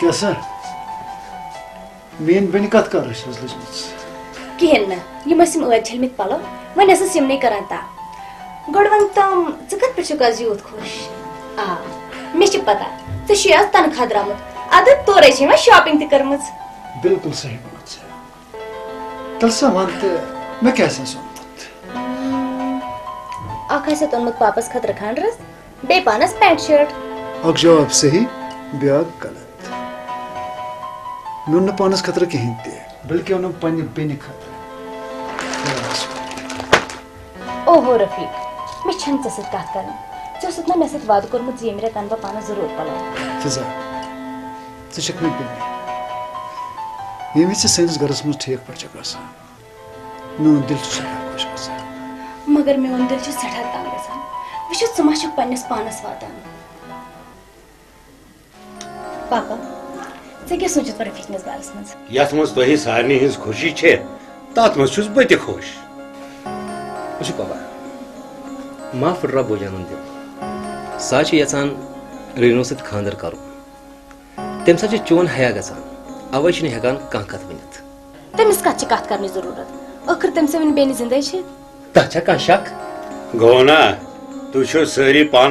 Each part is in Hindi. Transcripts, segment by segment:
Kesa. Min beni kat karış hızlıcımız. Kihin na. Yumasim ığa çelmit palo. Wen asas yumne karanta. Godwan tam zıkat pıçuk az yut koş. Aa. Meşi pata. Tı şiyaz tan khadramut. Adı tore şema shopping tı karmız. Bilkul sahi bulmaz. Talsa mantı me kesa son. आखा से तोन मत वापस खत रखान रस बेपानस पैंट शर्ट अक जवाब सही ब्याग कलर मे पानस खतर कहें ते बल्कि ओन पन्ने बेन खतर। ओहो रफीक मे छन सत कत कर। चे सत ना मे सत वाद कोरमुत जे मेरे तन पाना ज़रूर पला फिजा मे बेन ये से सैनिस गरस मज ठीक पड़ गसा मे दिल सठा खुश गसा मगर मे दिल सठा तंग मा सारनी हिज खुशी छे तात मज छुस बते खुश पापा मा फुर्रा बोजान दिल सा यचान रेनो सत खानदर कर तम सा चोन हया गसान अवे हेकान कह कत वनित तमिस कत करने ज़रूरत आखिर तम से वन बेन जिंदे कह शक गो ना तु सारी पान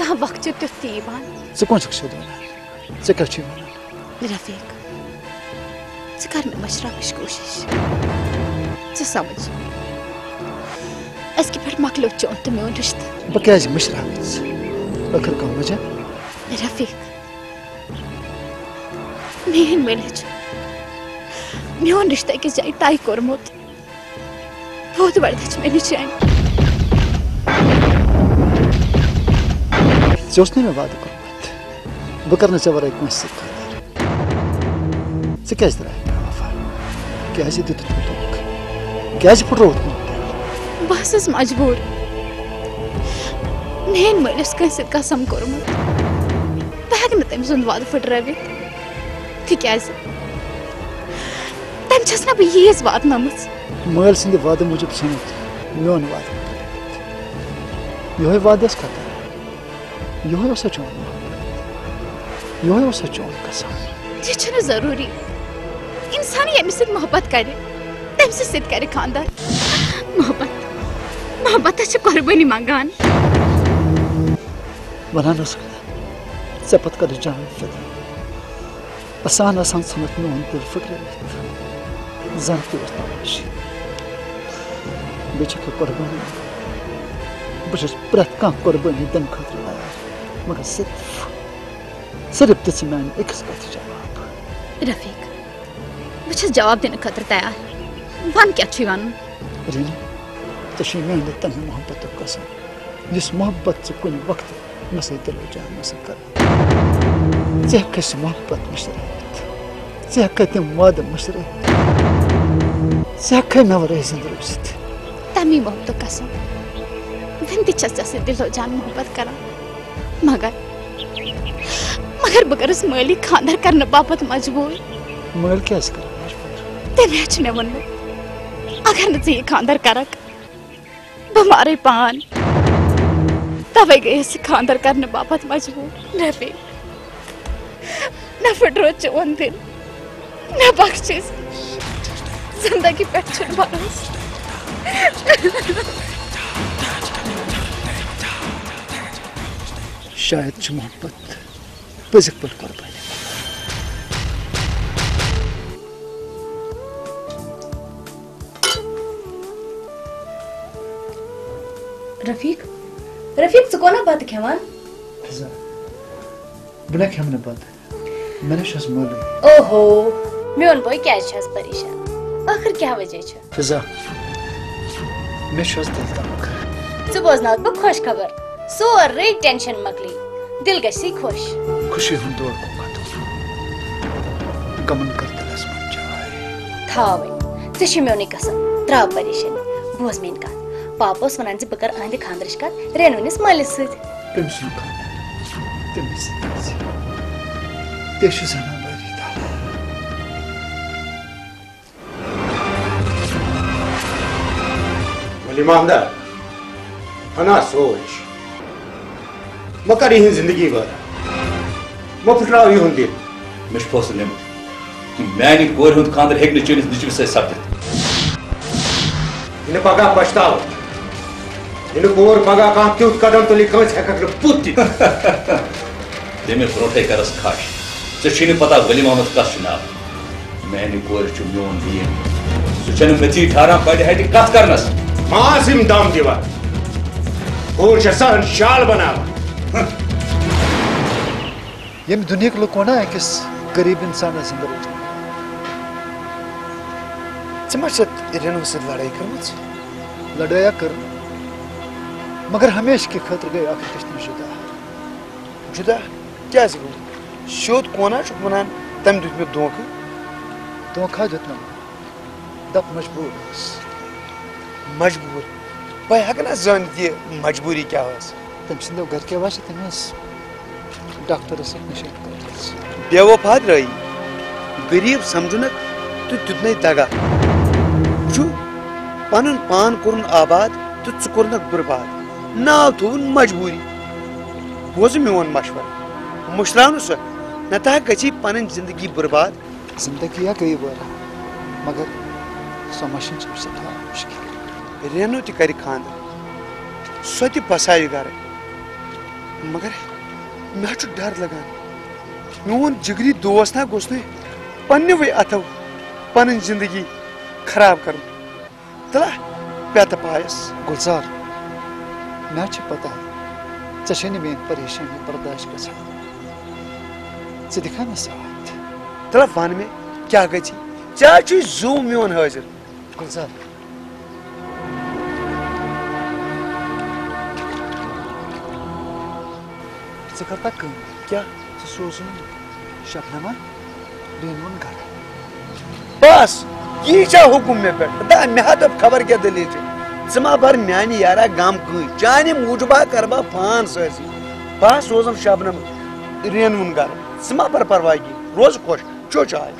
तो मोन रिश्त बह क्या मशराफ आखिर कह वजह रफीक मेन मेल मोन रिश्त अकिस जाए तय कोर्मुत बहुत बर्द मे निचान Sos ne mi vadı kurmat? Bakar nese var ekmek sıkkı. Sı kez dira wafa. Kezi tut tutuk. Kezi purot mu? बस मजबूर मेन मलिस कंस कसम कोरमुत बह तम सुंद वाद फुट्रवित तिकाज तम छस ना बह यीज वाद नमस मल सिंद वाद मुजब सनत मोन वाद योहे वादस खतर योहे ओसा चोन कसम ये छन ज़रूरी। इंसान यमिस सत मोहब्बत करे। तम से सित करे खानदार मोहब्बत। मोहब्बत छ कुर्बानी मंगान वनान ओस सपत कर जान फिदा आसान आसान समझ में उन दिल फ़िक्र जानते वस्ता बेचक कुर्बानी बस प्रत का कुर्बानी दम खतर। मगर सिर्फ़ सिर्फ़ दिस मैन एक जवाब रफीक बस जवाब देने खतर तैयार वन क्या छु वन रीना तो शी मैं मोहब्बत कसम जिस मोहब्बत से कुछ वक्त मैं से जान में से कर जे मोहब्बत मशरत जे कतम वाद मशरत जे नवरे जिंदरुस्त तमी मोहब्बत कसम वन ति से दिलो जान मोहब्बत करा मगर मगर बगर उस मली खानदार करने बापत मजबूर। मगर क्या कर मजबूर ते मैच ने वन अगर न ये खानदार करक बमारे पान तवे गए से खानदार करने बापत मजबूर। न पे न फटरो चवन दिन न बख्शिश ज़िंदगी पे छुड़ भरोसा शायद मोहब्बत पजिक पर कुर्बानी रफीक? रफीक च कोना बात खेवान? फिजा बना खेमने बात। मैंने शस मोले ओहो मेन बोय क्या छस परेशान? आखिर क्या वजह छ फिजा मैं शस दिल तक च बोजनात बो खुश खबर सोरे टेंशन मकली दिल गसी खुश? खुशी हूँ दौड़ को कतो गमन कर दिलस मन जाए। थावे छ मेवनी कसम त्रा परेशान। बोज मेन का। पापोस वनान जे बकर आंदे खांदरश का रेनुनिस मालिस सत तमिस तमिस तेश वली मामदा हना सोच। म कर यह ज़िंदगी भर। म यह दिल मे फैसले निमुत कि मैंने कोर हूँ खानदर हेक चुनिस निचव सपदित इन पगह पछताव इन कोर पगह कह तुत कदम तुलि कंस पुत ब्रोटे करस खाश। ऐ पता वली मोहम्मद कस नाव मैंने कोर मोन दीन सह मथी ठारा पड़ हट कत करनस मासिम दम दिवान कोर सहन शाल बनावा यम दुनिया के लोग वना अकिस गरीब इंसान अंदर रेनो से लड़ाई कर लड़ाया कर। मगर हमेशा के खतर गए, आखिर किस जुदा? जुदा? क्या शोध कोना वन तम दुत मे धोख? धोखा दित दप मजबूर मजबूर? बह हेक ना जान ये मजबूरी क्या तम के वाश तमिस डॉक्टर से निशान कर बेवफा रही। गरीब समझुनक तो तुतने तगा पन पान कोरन आबाद तो छु कोरनक बर्बाद। नाव थोन मजबूरी। बोझ मोन मशवर। मुशरान सो न ता गची पन ज़िंदगी बर्बाद। ज़िंदगी या गई वर मगर समझन सदा मुश्किल। रेनो ति करी खान। सो ति बसाय घर मगर मे डर लगान मोन जिगरी दोस्त ना गोस पन्ने वे अथव पन ज़िंदगी खराब कर। तला पेत पायस। गुलजार मे पता ऐसे मेन परेशानी बर्दाश्त गसान े दिखा ना साथ। तला वन में क्या गई चा जू मोन हाजिर। गुलजार े करता कम क्या सोजन शबनमा रेनवन घर बस ये चा हुकुम मे पे दा मे हा दप खबर क्या दली मा भर म्यान यारा गम कह चाने मूजबा करबा पान ससी बस सोजन शबनम रेनवन घर मा भर परवाही रोज खुश चो चाय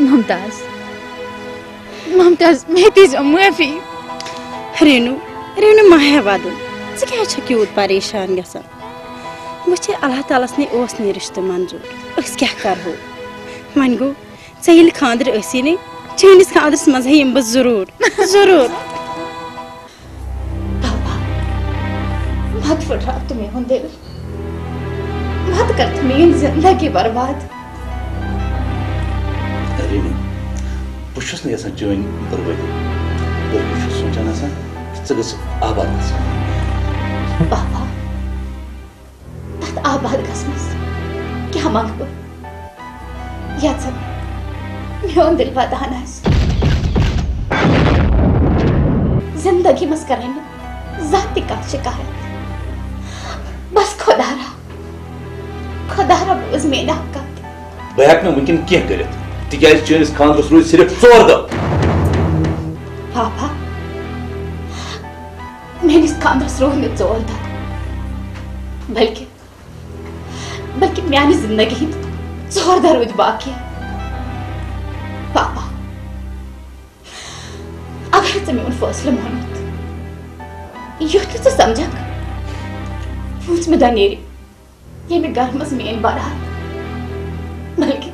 मुमताज़ मुमताज़ मैं तीज माफ़ी रेनू रेनू माया ज क्या क्यूत परेशान गसान वह अल्लाह तालस ने ओस ने रिश्ते मंजूर अस क्या करो वन गो ऐल खादर ऐसी ने चैनिस खादरस मज यम बह ज़रूर ज़रूर मत फुटरा तु मेन दिल मत कर मेन ज़िंदगी बर्बाद रेनू बहुत यसान बाबा आबाद क्या मंग बह यन मोन दिल वदान ज़िंदगी मज कर जात कत शिकायत बस खुदारा खुदारा बोज मेन कत बह हेक वनकन कह कर तिज चनिस खानदरस रूद सिर्फ़ चोर दह ካምrasroohnet zoolta balki balki yani zindagit zor darud baki papa agar tumhe unfasl monat yuhtu tasamjak fut medaneri yeni garmas mein barat balki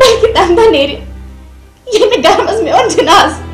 balki tandaneri yeni garmas mein aur jinaz